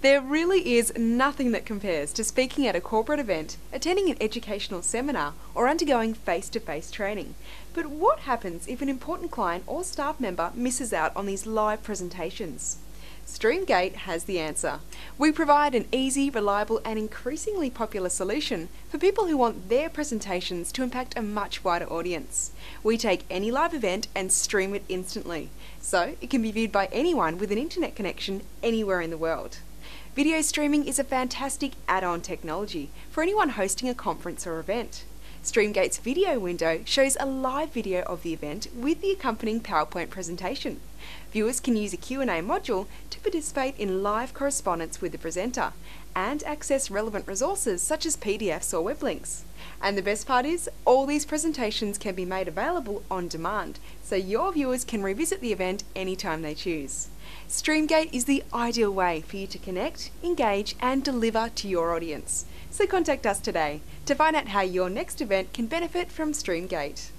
There really is nothing that compares to speaking at a corporate event, attending an educational seminar, or undergoing face to face training. But what happens if an important client or staff member misses out on these live presentations? Streamgate has the answer. We provide an easy, reliable, and increasingly popular solution for people who want their presentations to impact a much wider audience. We take any live event and stream it instantly, so it can be viewed by anyone with an internet connection anywhere in the world. Video streaming is a fantastic add on technology for anyone hosting a conference or event. Streamgate's video window shows a live video of the event with the accompanying PowerPoint presentation. Viewers can use a Q&A module to participate in live correspondence with the presenter and access relevant resources such as PDFs or web links. And the best part is, all these presentations can be made available on demand, so your viewers can revisit the event anytime they choose. Streamgate is the ideal way for you to connect, engage, and deliver to your audience. So contact us today to find out how your next event can benefit from Streamgate.